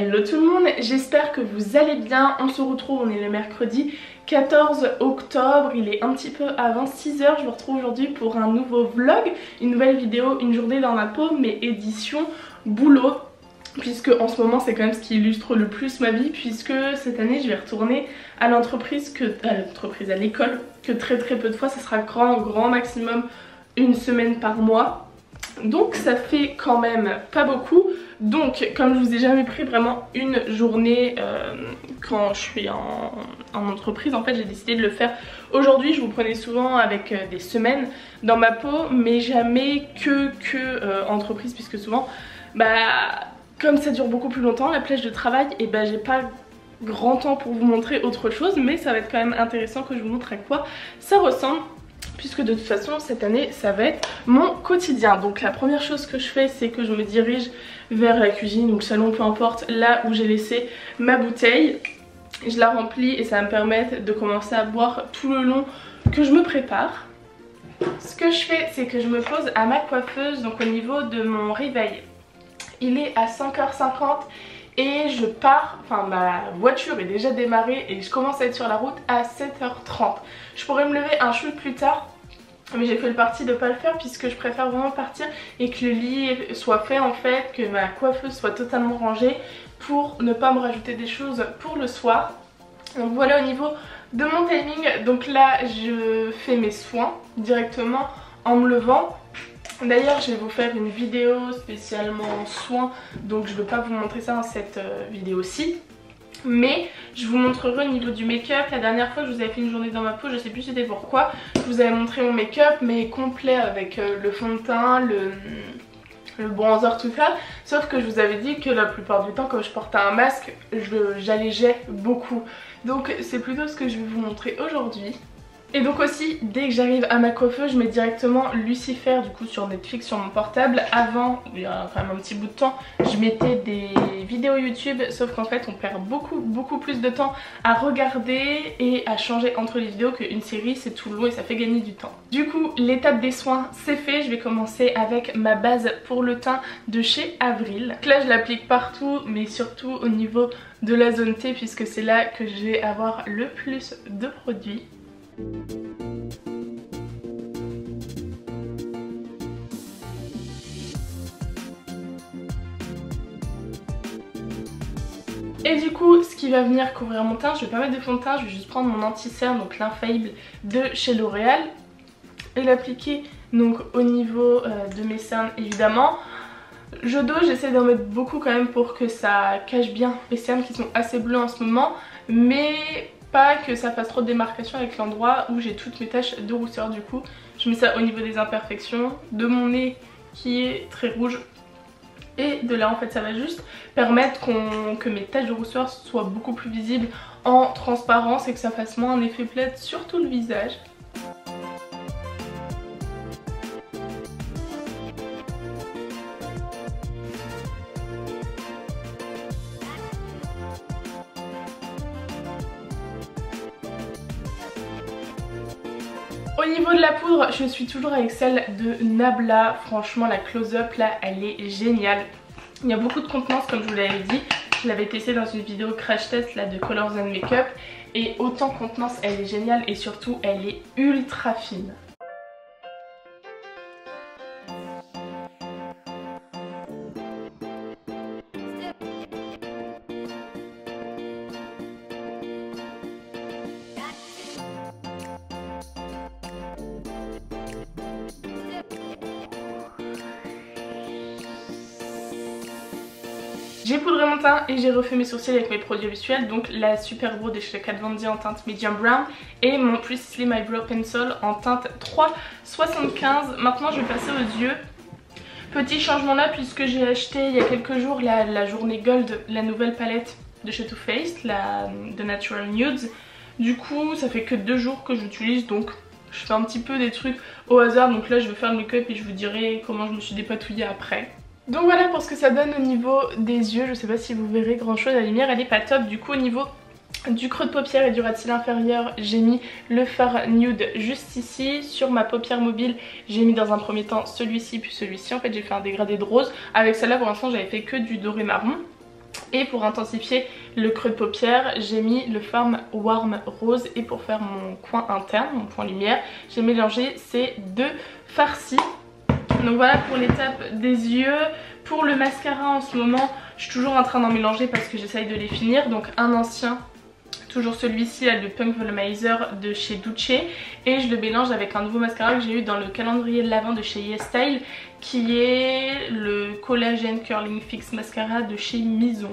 Hello tout le monde, j'espère que vous allez bien. On se retrouve, on est le mercredi 14 octobre, il est un petit peu avant 6h. Je vous retrouve aujourd'hui pour un nouveau vlog, une nouvelle vidéo, une journée dans ma peau, mais édition boulot. Puisque en ce moment c'est quand même ce qui illustre le plus ma vie puisque cette année je vais retourner à l'entreprise que à l'entreprise à l'école que très très peu de fois ça sera grand grand maximum une semaine par mois donc ça fait quand même pas beaucoup. Donc comme je vous ai jamais pris vraiment une journée euh, quand je suis en, entreprise, en fait j'ai décidé de le faire aujourd'hui. Je vous prenais souvent avec euh, des semaines dans ma peau mais jamais que que euh, entreprise puisque souvent bah comme ça dure beaucoup plus longtemps la plage de travail et bah j'ai pas grand temps pour vous montrer autre chose mais ça va être quand même intéressant que je vous montre à quoi ça ressemble puisque de toute façon cette année ça va être mon quotidien. Donc la première chose que je fais c'est que je me dirige vers la cuisine ou le salon peu importe là où j'ai laissé ma bouteille. Je la remplis et ça va me permettre de commencer à boire tout le long que je me prépare. Ce que je fais c'est que je me pose à ma coiffeuse donc au niveau de mon réveil. Il est à 5h50 et je pars, enfin ma voiture est déjà démarrée et je commence à être sur la route à 7h30. Je pourrais me lever un chou plus tard mais j'ai fait le parti de pas le faire puisque je préfère vraiment partir et que le lit soit fait en fait, que ma coiffeuse soit totalement rangée pour ne pas me rajouter des choses pour le soir. Donc voilà au niveau de mon timing, donc là je fais mes soins directement en me levant. D'ailleurs je vais vous faire une vidéo spécialement soins donc je ne vais pas vous montrer ça dans cette euh, vidéo-ci mais je vous montrerai au niveau du make-up, la dernière fois que je vous avais fait une journée dans ma peau, je sais plus c'était pourquoi, je vous avais montré mon make-up mais complet avec euh, le fond de teint, le, le bronzer tout ça, sauf que je vous avais dit que la plupart du temps quand je portais un masque, j'allégeais beaucoup. Donc c'est plutôt ce que je vais vous montrer aujourd'hui. Et donc aussi, dès que j'arrive à ma coiffeuse, je mets directement Lucifer du coup sur Netflix sur mon portable. Avant, il y a quand un petit bout de temps, je mettais des vidéos YouTube, sauf qu'en fait on perd beaucoup beaucoup plus de temps à regarder et à changer entre les vidéos qu'une série, c'est tout long et ça fait gagner du temps. Du coup, l'étape des soins, c'est fait. Je vais commencer avec ma base pour le teint de chez Avril. Là, je l'applique partout, mais surtout au niveau de la zone T puisque c'est là que je vais avoir le plus de produits. Et du coup, ce qui va venir couvrir mon teint, je vais pas mettre de fond de teint, je vais juste prendre mon anti-cerne, donc l'infaillible de chez L'Oréal et l'appliquer donc au niveau euh, de mes cernes évidemment. Je dose, j'essaie d'en mettre beaucoup quand même pour que ça cache bien mes cernes qui sont assez bleues en ce moment, mais pas que ça fasse trop de démarcation avec l'endroit où j'ai toutes mes taches de rousseur du coup. Je mets ça au niveau des imperfections, de mon nez qui est très rouge et de là en fait ça va juste permettre que mes taches de rousseur soient beaucoup plus visibles en transparence et que ça fasse moins un effet plaid sur tout le visage. De la poudre, je suis toujours avec celle de Nabla. Franchement, la close-up là, elle est géniale. Il y a beaucoup de contenance comme je vous l'avais dit. Je l'avais testé dans une vidéo crash test là de Colors and Makeup. Et autant contenance, elle est géniale et surtout, elle est ultra fine. Et j'ai refait mes sourcils avec mes produits visuels, donc la Super Brow de chez Kat Von D en teinte Medium Brown et mon Plus Slim Eyebrow Pencil en teinte 3,75. Maintenant je vais passer aux yeux. Petit changement là puisque j'ai acheté il y a quelques jours la, journée Gold, la nouvelle palette de chez Too Faced, la de Natural Nudes. Du coup ça fait que deux jours que j'utilise donc je fais un petit peu des trucs au hasard donc là je vais faire le make-up et je vous dirai comment je me suis dépatouillée après. Donc voilà pour ce que ça donne au niveau des yeux, je sais pas si vous verrez grand chose, la lumière elle est pas top, du coup au niveau du creux de paupière et du ras de inférieur j'ai mis le fard nude juste ici. Sur ma paupière mobile j'ai mis dans un premier temps celui-ci puis celui-ci. En fait j'ai fait un dégradé de rose. Avec celle-là pour l'instant j'avais fait que du doré marron. Et pour intensifier le creux de paupière, j'ai mis le Farm Warm Rose. Et pour faire mon coin interne, mon point lumière, j'ai mélangé ces deux farcis. Donc voilà pour l'étape des yeux. Pour le mascara en ce moment, je suis toujours en train d'en mélanger parce que j'essaye de les finir. Donc un ancien toujours celui-ci le Punk Volumizer de chez Duce et je le mélange avec un nouveau mascara que j'ai eu dans le calendrier de l'avant de chez YesStyle qui est le Collagen Curling Fix Mascara de chez Mison.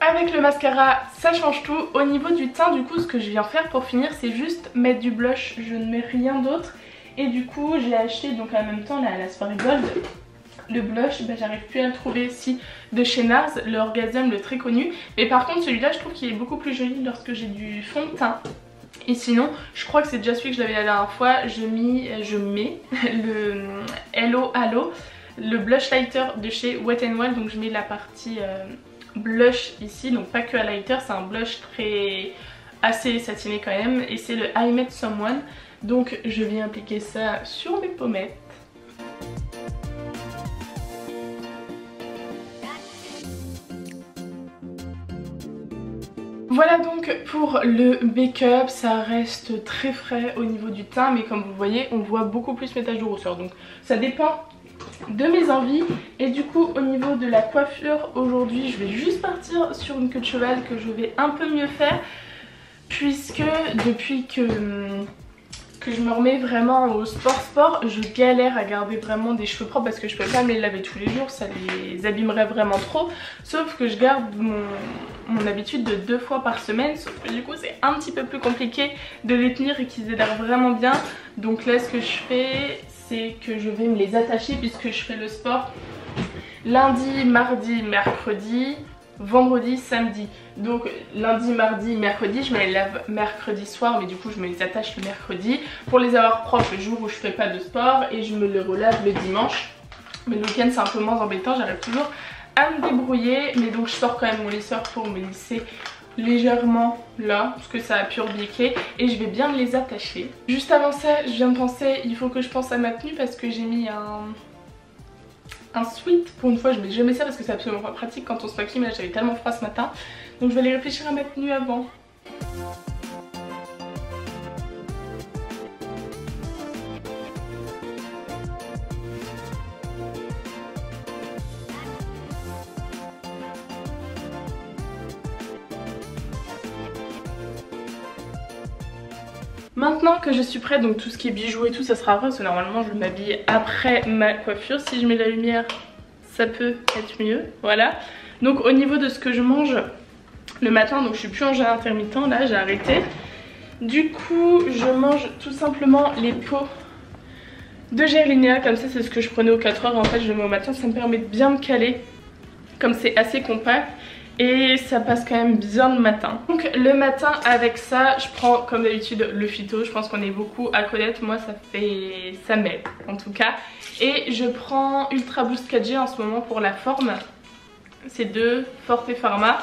Avec le mascara ça change tout, au niveau du teint du coup ce que je viens faire pour finir c'est juste mettre du blush, je ne mets rien d'autre et du coup j'ai acheté donc en même temps la, la Gold le blush, bah, j'arrive plus à le trouver ici de chez Nars, le le très connu. Mais par contre celui-là je trouve qu'il est beaucoup plus joli lorsque j'ai du fond de teint. Et sinon, je crois que c'est déjà celui que je l'avais la dernière fois, je, je mets le Hello Halo, le blush lighter de chez Wet n Wild. Donc je mets la partie euh, blush ici, donc pas que à lighter, c'est un blush très assez satiné quand même. Et c'est le I Met Someone. Donc je viens appliquer ça sur mes pommettes. Voilà donc pour le make-up, ça reste très frais au niveau du teint mais comme vous voyez on voit beaucoup plus mes taches de rousseur donc ça dépend de mes envies et du coup au niveau de la coiffure aujourd'hui je vais juste partir sur une queue de cheval que je vais un peu mieux faire puisque depuis que que je me remets vraiment au sport sport, je galère à garder vraiment des cheveux propres parce que je peux pas me les laver tous les jours, ça les abîmerait vraiment trop. Sauf que je garde mon, mon habitude de deux fois par semaine, sauf que du coup c'est un petit peu plus compliqué de les tenir et qu'ils aient l'air vraiment bien. Donc là ce que je fais c'est que je vais me les attacher puisque je fais le sport lundi, mardi, mercredi, vendredi, samedi. Donc lundi, mardi, mercredi, je me les lave mercredi soir, mais du coup je me les attache le mercredi pour les avoir propres le jour où je fais pas de sport et je me les relave le dimanche. Mais le week-end c'est un peu moins embêtant, j'arrive toujours à me débrouiller. Mais donc je sors quand même mon lisseur pour me lisser légèrement là parce que ça a pu rebiquer et je vais bien les attacher. Juste avant ça, je viens de penser, il faut que je pense à ma tenue parce que j'ai mis un un sweat. Pour une fois, je mets jamais ça parce que c'est absolument pas pratique quand on se maquille. Mais là, j'avais tellement froid ce matin. Donc je vais aller réfléchir à ma tenue avant. Que je suis prête, donc tout ce qui est bijoux et tout, ça sera après parce que normalement je m'habille après ma coiffure. Si je mets la lumière, ça peut être mieux, voilà. Donc au niveau de ce que je mange le matin, donc je suis plus en jeûne intermittent, là j'ai arrêté. Du coup, je mange tout simplement les pots de Gerlinia, comme ça c'est ce que je prenais aux 4 heures. En fait, je le mets au matin, ça me permet de bien me caler, comme c'est assez compact et ça passe quand même bien le matin. Donc le matin avec ça, je prends comme d'habitude le phyto, je pense qu'on est beaucoup à connaître, moi ça fait... ça m'aide en tout cas. Et je prends Ultra Boost 4G en ce moment pour la forme, c'est de Forte Pharma.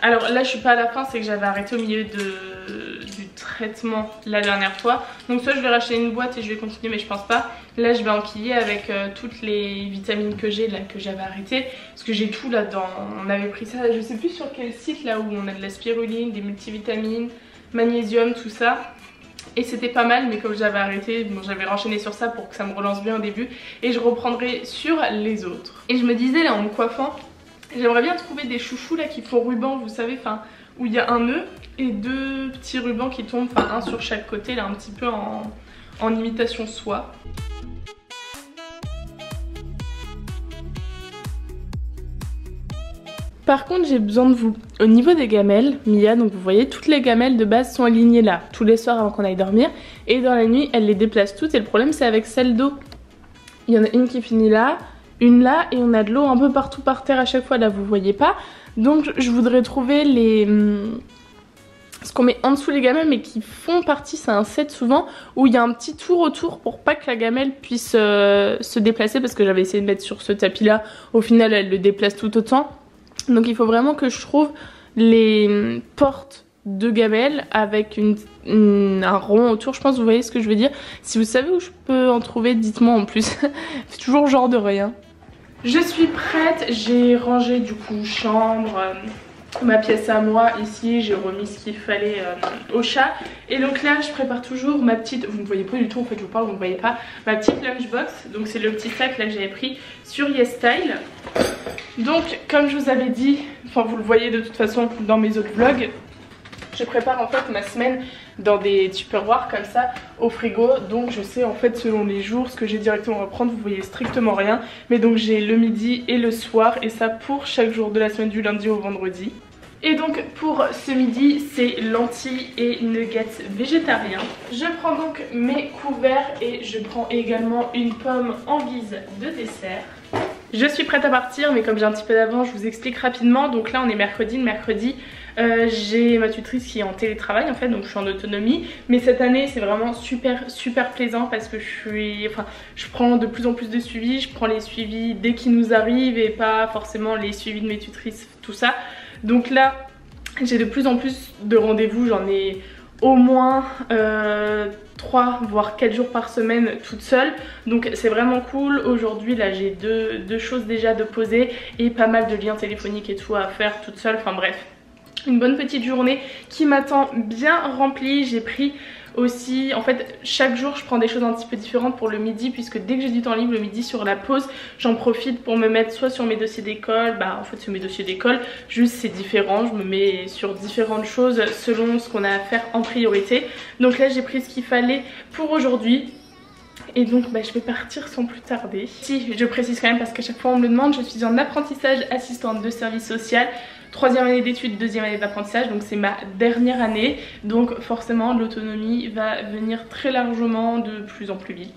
Alors là je suis pas à la fin, c'est que j'avais arrêté au milieu de, du traitement la dernière fois. Donc soit je vais racheter une boîte et je vais continuer mais je pense pas. Là je vais enquiller avec euh, toutes les vitamines que j'ai là que j'avais arrêté. Parce que j'ai tout là-dedans. On avait pris ça, je sais plus sur quel site là où on a de la spiruline, des multivitamines, magnésium, tout ça. Et c'était pas mal mais comme j'avais arrêté, bon, j'avais renchaîné sur ça pour que ça me relance bien au début. Et je reprendrai sur les autres. Et je me disais là en me coiffant J'aimerais bien trouver des chouchous là qui font ruban, vous savez, enfin où il y a un nœud et deux petits rubans qui tombent, enfin un sur chaque côté là un petit peu en, en imitation soie. Par contre j'ai besoin de vous. Au niveau des gamelles, Mia, donc vous voyez toutes les gamelles de base sont alignées là, tous les soirs avant qu'on aille dormir. Et dans la nuit elle les déplace toutes et le problème c'est avec celle d'eau. Il y en a une qui finit là, une là et on a de l'eau un peu partout par terre à chaque fois là vous voyez pas donc je voudrais trouver les hum, ce qu'on met en dessous les gamelles mais qui font partie c'est un set souvent où il y a un petit tour autour pour pas que la gamelle puisse euh, se déplacer parce que j'avais essayé de mettre sur ce tapis là au final elle le déplace tout autant donc il faut vraiment que je trouve les hum, portes de gamelles avec un rond autour. Je pense vous voyez ce que je veux dire. Si vous savez où je peux en trouver, dites-moi en plus. C'est toujours genre de rien. Je suis prête, j'ai rangé du coup chambre, euh, ma pièce à moi ici. J'ai remis ce qu'il fallait euh, au chat. Et donc là je prépare toujours ma petite vous ne voyez pas du tout en fait je vous parle vous ne voyez pas. Ma petite lunchbox. Donc c'est le petit sac là que j'avais pris sur YesStyle donc comme je vous avais dit enfin vous le voyez de toute façon dans mes autres vlogs je prépare en fait ma semaine dans des tupperwares comme ça au frigo donc je sais en fait selon les jours ce que j'ai directement à prendre vous voyez strictement rien mais donc j'ai le midi et le soir et ça pour chaque jour de la semaine du lundi au vendredi et donc pour ce midi c'est lentilles et nuggets végétariens. Je prends donc mes couverts et je prends également une pomme en guise de dessert. Je suis prête à partir mais comme j'ai un petit peu d'avance je vous explique rapidement. Donc là on est mercredi, le mercredi euh, j'ai ma tutrice qui est en télétravail en fait donc je suis en autonomie. Mais cette année c'est vraiment super super plaisant parce que je suis enfin je prends de plus en plus de suivis. Je prends les suivis dès qu'ils nous arrivent et pas forcément les suivis de mes tutrices tout ça. Donc là j'ai de plus en plus de rendez-vous. J'en ai au moins euh, 3 voire 4 jours par semaine toute seule. Donc c'est vraiment cool. Aujourd'hui là j'ai deux, deux choses déjà de poser et pas mal de liens téléphoniques et tout à faire toute seule. Enfin bref une bonne petite journée qui m'attend bien remplie. J'ai pris aussi, en fait chaque jour je prends des choses un petit peu différentes pour le midi puisque dès que j'ai du temps libre le midi sur la pause j'en profite pour me mettre soit sur mes dossiers d'école, bah en fait sur mes dossiers d'école juste c'est différent, je me mets sur différentes choses selon ce qu'on a à faire en priorité. Donc là j'ai pris ce qu'il fallait pour aujourd'hui et donc bah, je vais partir sans plus tarder. Si je précise quand même parce qu'à chaque fois on me le demande, je suis en apprentissage assistante de service social troisième année d'études, deuxième année d'apprentissage, donc c'est ma dernière année. Donc forcément l'autonomie va venir très largement de plus en plus vite.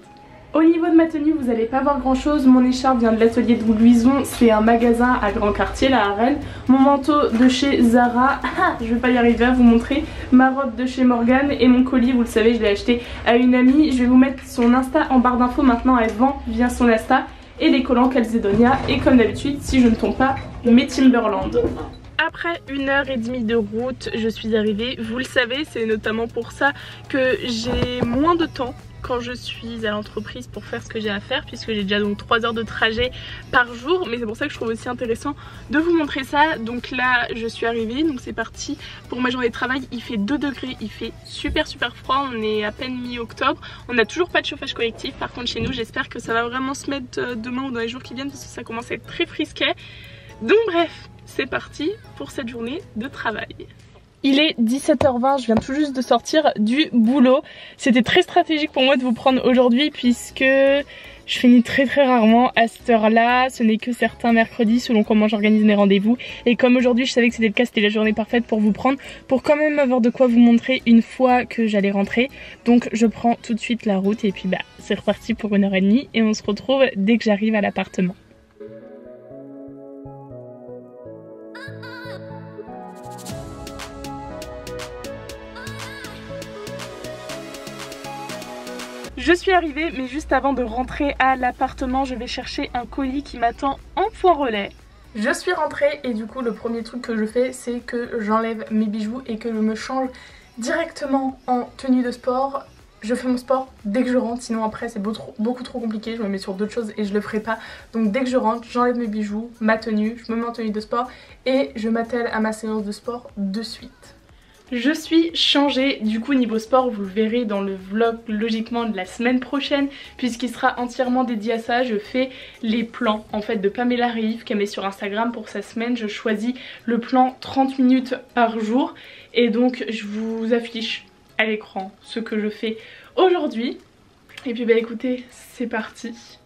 Au niveau de ma tenue, vous n'allez pas voir grand chose. Mon écharpe vient de l'atelier de Louison. C'est un magasin à Grand Quartier, là à Rennes. Mon manteau de chez Zara. Ah, je vais pas y arriver à vous montrer. Ma robe de chez Morgan. Et mon colis, vous le savez, je l'ai acheté à une amie. Je vais vous mettre son Insta en barre d'infos. Maintenant, elle vend via son Insta. Et les collants Calzedonia. Et comme d'habitude, si je ne tombe pas, mes Timberland. Après une heure et demie de route, je suis arrivée. Vous le savez, c'est notamment pour ça que j'ai moins de temps quand je suis à l'entreprise pour faire ce que j'ai à faire puisque j'ai déjà donc 3 heures de trajet par jour. Mais c'est pour ça que je trouve aussi intéressant de vous montrer ça. Donc là je suis arrivée. Donc c'est parti pour ma journée de travail. Il fait 2 degrés. Il fait super super froid. On est à peine mi-octobre. On n'a toujours pas de chauffage collectif. Par contre chez nous j'espère que ça va vraiment se mettre euh, demain ou dans les jours qui viennent parce que ça commence à être très frisquet. Donc bref c'est parti pour cette journée de travail. Il est 17h20, je viens tout juste de sortir du boulot. C'était très stratégique pour moi de vous prendre aujourd'hui puisque je finis très très rarement à cette heure-là. Ce n'est que certains mercredis selon comment j'organise mes rendez-vous. Et comme aujourd'hui je savais que c'était le cas, c'était la journée parfaite pour vous prendre. Pour quand même avoir de quoi vous montrer une fois que j'allais rentrer. Donc je prends tout de suite la route et puis bah c'est reparti pour une heure et demie. Et on se retrouve dès que j'arrive à l'appartement. Je suis arrivée mais juste avant de rentrer à l'appartement je vais chercher un colis qui m'attend en point relais. Je suis rentrée et du coup le premier truc que je fais c'est que j'enlève mes bijoux et que je me change directement en tenue de sport. Je fais mon sport dès que je rentre sinon après c'est beaucoup trop compliqué, je me mets sur d'autres choses et je le ferai pas. Donc dès que je rentre j'enlève mes bijoux, ma tenue, je me mets en tenue de sport et je m'attelle à ma séance de sport de suite. Je suis changée, du coup niveau sport vous le verrez dans le vlog logiquement de la semaine prochaine puisqu'il sera entièrement dédié à ça. Je fais les plans en fait de Pamela Rive qu'elle met sur Instagram pour sa semaine. Je choisis le plan 30 minutes par jour et donc je vous affiche à l'écran ce que je fais aujourd'hui. Et puis bah écoutez, c'est parti.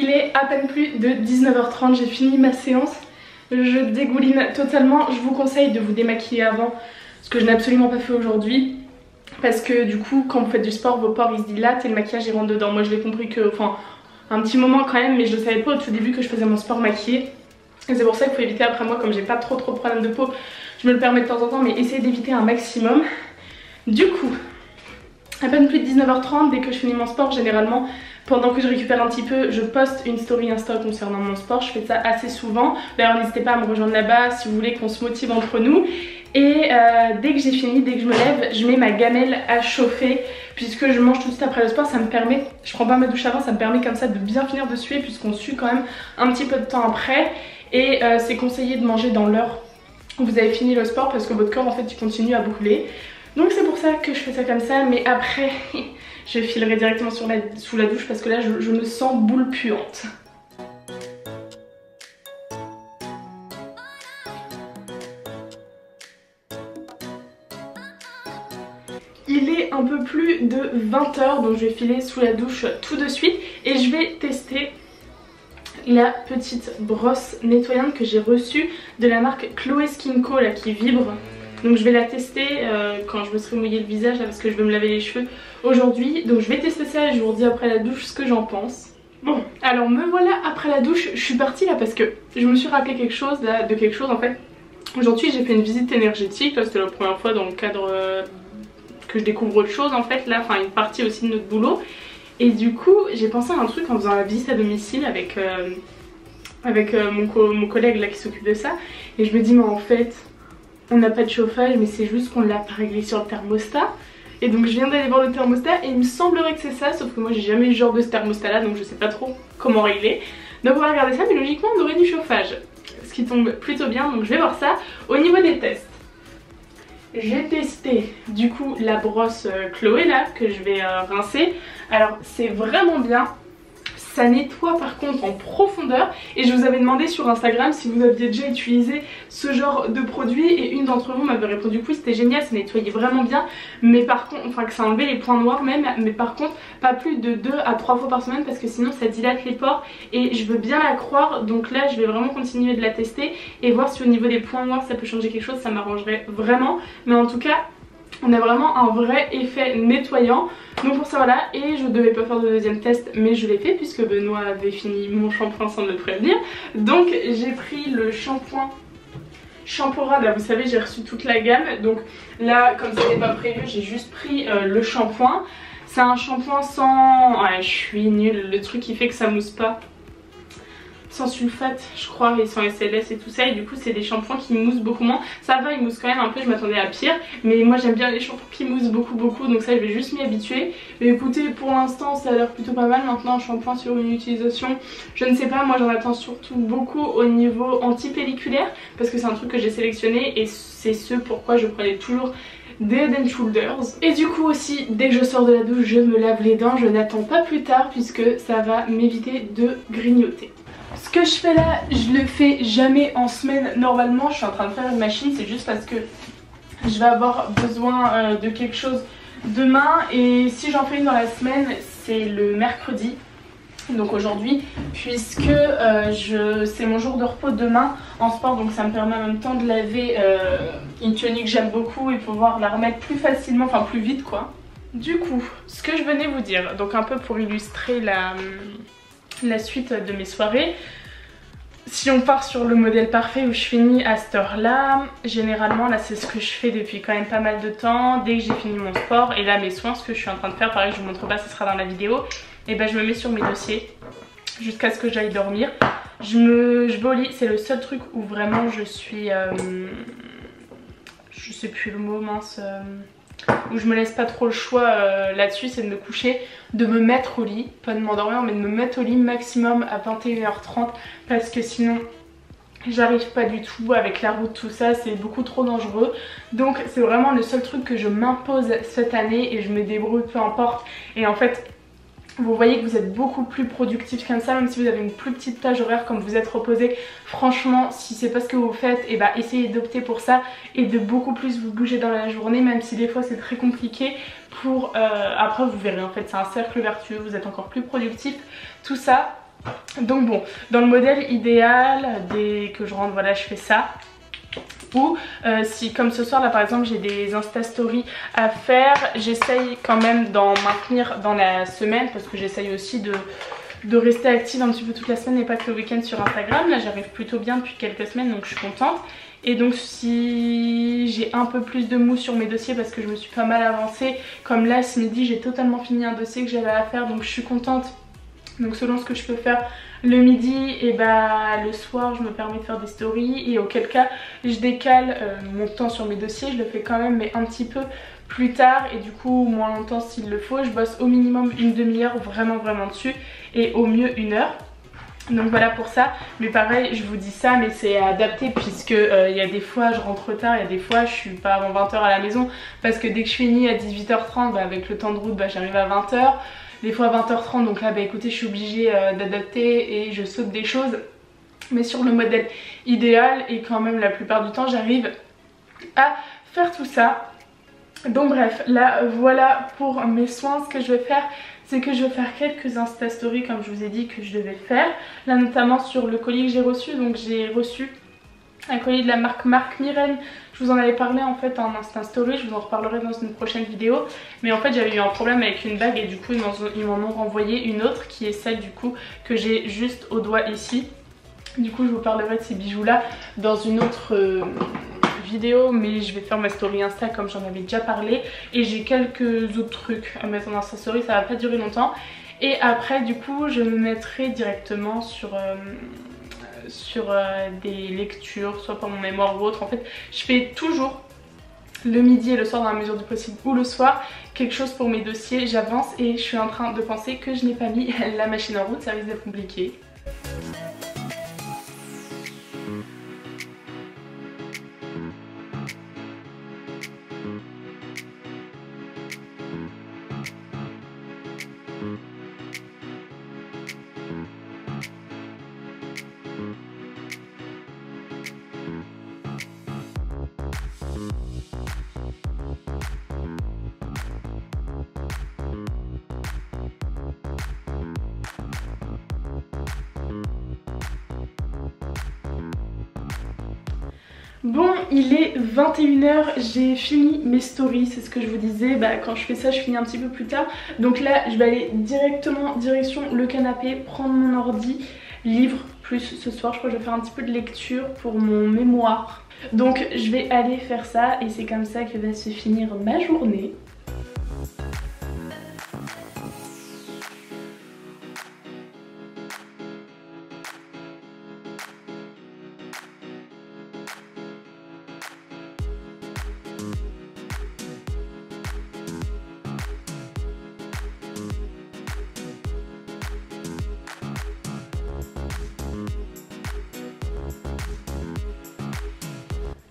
Il est à peine plus de 19h30, j'ai fini ma séance. Je dégouline totalement. Je vous conseille de vous démaquiller avant, ce que je n'ai absolument pas fait aujourd'hui. Parce que du coup, quand vous faites du sport, vos pores ils se dilatent et le maquillage il rentre dedans. Moi je l'ai compris que, enfin, un petit moment quand même, mais je ne savais pas au tout début que je faisais mon sport maquillé. Et c'est pour ça qu'il faut éviter après moi, comme j'ai pas trop trop de problèmes de peau, je me le permets de temps en temps, mais essayez d'éviter un maximum. Du coup, à peine plus de 19h30 dès que je finis mon sport généralement pendant que je récupère un petit peu, je poste une story Insta concernant mon sport. Je fais ça assez souvent. D'ailleurs, n'hésitez pas à me rejoindre là-bas si vous voulez qu'on se motive entre nous. Et euh, dès que j'ai fini, dès que je me lève, je mets ma gamelle à chauffer puisque je mange tout de suite après le sport. Ça me permet, je prends pas ma douche avant, ça me permet comme ça de bien finir de suer puisqu'on sue quand même un petit peu de temps après. Et euh, c'est conseillé de manger dans l'heure où vous avez fini le sport parce que votre corps en fait il continue à brûler. Donc c'est pour ça que je fais ça comme ça. Mais après... je filerai directement sous la douche parce que là je, je me sens boule puante. Il est un peu plus de 20h donc je vais filer sous la douche tout de suite et je vais tester la petite brosse nettoyante que j'ai reçue de la marque Chloé Skin Co là qui vibre donc je vais la tester euh, quand je me serai mouillé le visage parce que je vais me laver les cheveux aujourd'hui. Donc je vais tester ça et je vous redis après la douche ce que j'en pense. Bon, alors me voilà après la douche, je suis partie là parce que je me suis rappelé quelque chose là, de quelque chose en fait. Aujourd'hui j'ai fait une visite énergétique, là c'était la première fois dans le cadre euh, que je découvre autre chose en fait là, enfin une partie aussi de notre boulot. Et du coup j'ai pensé à un truc en faisant la visite à domicile avec, euh, avec mon, mon collègue là qui s'occupe de ça. Et je me dis mais en fait on n'a pas de chauffage mais c'est juste qu'on l'a pas réglé sur le thermostat. Et donc je viens d'aller voir le thermostat et il me semblerait que c'est ça sauf que moi j'ai jamais eu ce genre de thermostat là donc je sais pas trop comment régler. Donc on va regarder ça mais logiquement on aurait du chauffage. Ce qui tombe plutôt bien donc je vais voir ça. Au niveau des tests. J'ai testé du coup la brosse euh, Chloé là que je vais euh, rincer. Alors c'est vraiment bien ça nettoie par contre en profondeur. Et je vous avais demandé sur Instagram si vous aviez déjà utilisé ce genre de produit. Et une d'entre vous m'avait répondu oui c'était génial ça nettoyait vraiment bien. Mais par contre enfin que ça enlevait les points noirs même. Mais par contre pas plus de 2 à 3 fois par semaine parce que sinon ça dilate les pores. Et je veux bien la croire. Donc là je vais vraiment continuer de la tester. Et voir si au niveau des points noirs ça peut changer quelque chose ça m'arrangerait vraiment. Mais en tout cas on a vraiment un vrai effet nettoyant. Donc pour ça voilà. Et je devais pas faire de deuxième test mais je l'ai fait puisque Benoît avait fini mon shampoing sans me prévenir. Donc j'ai pris le shampoing Shampora, là vous savez j'ai reçu toute la gamme. Donc là comme c'était pas prévu j'ai juste pris euh, le shampoing. C'est un shampoing sans... ouais je suis nulle, le truc qui fait que ça mousse pas sans sulfate je crois et sans SLS et tout ça. Et du coup c'est des shampoings qui moussent beaucoup moins. Ça va ils moussent quand même un peu je m'attendais à pire. Mais moi j'aime bien les shampoings qui moussent beaucoup beaucoup. Donc ça je vais juste m'y habituer. Mais écoutez pour l'instant ça a l'air plutôt pas mal. Maintenant un shampoing sur une utilisation je ne sais pas. Moi j'en attends surtout beaucoup au niveau anti-pelliculaire parce que c'est un truc que j'ai sélectionné et c'est ce pourquoi je prenais toujours des Head Shoulders. Et du coup aussi dès que je sors de la douche je me lave les dents. Je n'attends pas plus tard puisque ça va m'éviter de grignoter ce que je fais là, je le fais jamais en semaine. Normalement, je suis en train de faire une machine, c'est juste parce que je vais avoir besoin euh, de quelque chose demain. Et si j'en fais une dans la semaine, c'est le mercredi. Donc aujourd'hui, puisque euh, c'est mon jour de repos demain en sport, donc ça me permet en même temps de laver euh, une tenue que j'aime beaucoup et pouvoir la remettre plus facilement, enfin plus vite quoi. Du coup, ce que je venais vous dire, donc un peu pour illustrer la la suite de mes soirées. Si on part sur le modèle parfait où je finis à cette heure là, généralement là c'est ce que je fais depuis quand même pas mal de temps. Dès que j'ai fini mon sport et là mes soins, ce que je suis en train de faire, pareil je vous montre pas, ce sera dans la vidéo. Et ben je me mets sur mes dossiers jusqu'à ce que j'aille dormir. Je me je vais au lit, c'est le seul truc où vraiment je suis... Euh, je sais plus le mot mince... Euh, où je me laisse pas trop le choix euh, là-dessus, c'est de me coucher, de me mettre au lit, pas de m'endormir, mais de me mettre au lit maximum à 21h30 parce que sinon j'arrive pas du tout avec la route tout ça c'est beaucoup trop dangereux. Donc c'est vraiment le seul truc que je m'impose cette année et je me débrouille peu importe. Et en fait vous voyez que vous êtes beaucoup plus productif comme ça, même si vous avez une plus petite plage horaire comme vous êtes reposé. Franchement, si c'est pas ce que vous faites, et eh bah ben, essayez d'opter pour ça et de beaucoup plus vous bouger dans la journée, même si des fois c'est très compliqué. Pour euh, après vous verrez en fait c'est un cercle vertueux, vous êtes encore plus productif, tout ça. Donc bon, dans le modèle idéal, dès que je rentre, voilà, je fais ça ou euh, si comme ce soir là par exemple j'ai des insta stories à faire j'essaye quand même d'en maintenir dans la semaine parce que j'essaye aussi de de rester active un petit peu toute la semaine et pas que le week-end sur Instagram. Là j'arrive plutôt bien depuis quelques semaines donc je suis contente. Et donc si j'ai un peu plus de mou sur mes dossiers parce que je me suis pas mal avancée, comme là ce midi j'ai totalement fini un dossier que j'avais à faire donc je suis contente. Donc selon ce que je peux faire le midi et bah le soir je me permets de faire des stories. Et auquel cas je décale euh, mon temps sur mes dossiers, je le fais quand même mais un petit peu plus tard. Et du coup moins longtemps s'il le faut. Je bosse au minimum une demi-heure vraiment vraiment dessus et au mieux une heure. Donc voilà pour ça, mais pareil je vous dis ça mais c'est adapté puisque euh, il y a des fois je rentre tard, il y a des fois je suis pas avant 20h à la maison. Parce que dès que je finis à 18h30 bah, avec le temps de route bah, j'arrive à 20h, des fois à 20h30 donc là bah écoutez je suis obligée euh, d'adapter et je saute des choses mais sur le modèle idéal. Et quand même la plupart du temps j'arrive à faire tout ça. Donc bref, là voilà pour mes soins, ce que je vais faire c'est que je vais faire quelques Insta Stories comme je vous ai dit que je devais faire. Là notamment sur le colis que j'ai reçu, donc j'ai reçu un colis de la marque Marc Myrène. Je vous en avais parlé en fait en Insta Story, je vous en reparlerai dans une prochaine vidéo. Mais en fait j'avais eu un problème avec une bague et du coup ils m'en ont renvoyé une autre qui est celle du coup que j'ai juste au doigt ici. Du coup je vous parlerai de ces bijoux là dans une autre... Euh, vidéo mais je vais faire ma story Insta comme j'en avais déjà parlé et j'ai quelques autres trucs à mettre en Insta story, ça va pas durer longtemps et après du coup je me mettrai directement sur... Euh, sur euh, des lectures, soit pour mon mémoire ou autre. En fait, je fais toujours le midi et le soir dans la mesure du possible ou le soir quelque chose pour mes dossiers. J'avance et je suis en train de penser que je n'ai pas mis la machine en route, ça risque d'être compliqué. Bon, il est 21h, j'ai fini mes stories, c'est ce que je vous disais, bah, quand je fais ça je finis un petit peu plus tard. Donc là je vais aller directement direction le canapé, prendre mon ordi, livre, plus ce soir je crois que je vais faire un petit peu de lecture pour mon mémoire. Donc je vais aller faire ça et c'est comme ça que va se finir ma journée.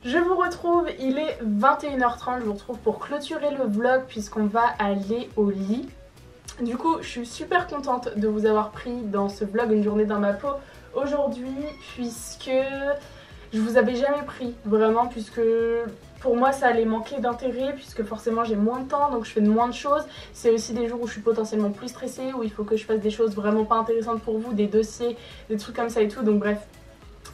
Je vous retrouve, il est 21h30, je vous retrouve pour clôturer le vlog puisqu'on va aller au lit. Du coup, je suis super contente de vous avoir pris dans ce vlog une journée dans ma peau aujourd'hui puisque je vous avais jamais pris vraiment puisque pour moi ça allait manquer d'intérêt puisque forcément j'ai moins de temps donc je fais moins de choses. C'est aussi des jours où je suis potentiellement plus stressée, où il faut que je fasse des choses vraiment pas intéressantes pour vous, des dossiers, des trucs comme ça et tout donc bref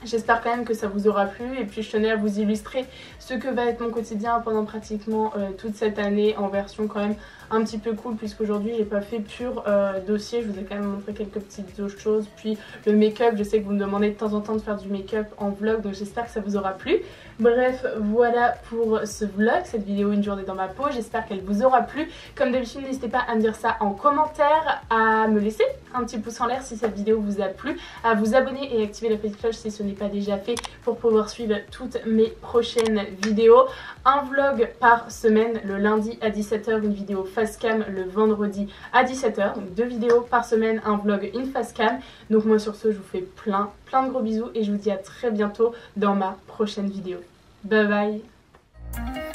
J'espère quand même que ça vous aura plu et puis je tenais à vous illustrer ce que va être mon quotidien pendant pratiquement euh, toute cette année en version quand même un petit peu cool puisqu'aujourd'hui j'ai pas fait pur euh, dossier, je vous ai quand même montré quelques petites autres choses puis le make-up, je sais que vous me demandez de temps en temps de faire du make-up en vlog donc j'espère que ça vous aura plu. Bref voilà pour ce vlog, cette vidéo une journée dans ma peau, j'espère qu'elle vous aura plu. Comme d'habitude n'hésitez pas à me dire ça en commentaire, à me laisser un petit pouce en l'air si cette vidéo vous a plu, à vous abonner et activer la petite cloche si ce n'est pas déjà fait pour pouvoir suivre toutes mes prochaines vidéos. Un vlog par semaine, le lundi à 17h, une vidéo face cam le vendredi à 17h. Donc deux vidéos par semaine, un vlog in face cam. Donc moi sur ce, je vous fais plein, plein de gros bisous et je vous dis à très bientôt dans ma prochaine vidéo. Bye bye